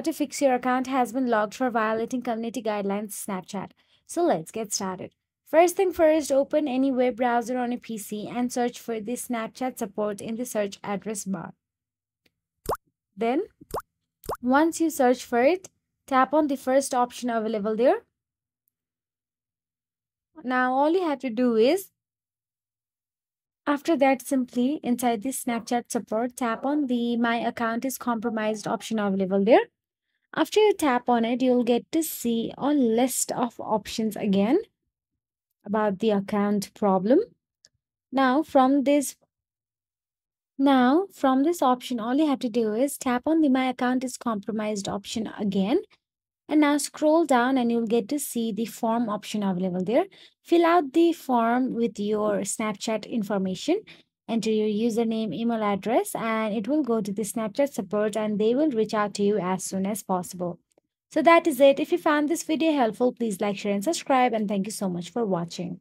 to fix your account has been logged for violating community guidelines Snapchat. So let's get started. First thing first, open any web browser on a PC and search for the Snapchat support in the search address bar. Then, once you search for it, tap on the first option available there. Now, all you have to do is after that, simply inside the Snapchat support, tap on the My account is compromised option available there. After you tap on it, you'll get to see a list of options again about the account problem. Now, from this now, from this option, all you have to do is tap on the My account is compromised option again and now scroll down and you'll get to see the form option available there. Fill out the form with your Snapchat information. Enter your username, email address, and it will go to the Snapchat support and they will reach out to you as soon as possible. So that is it. If you found this video helpful, please like, share, and subscribe. And thank you so much for watching.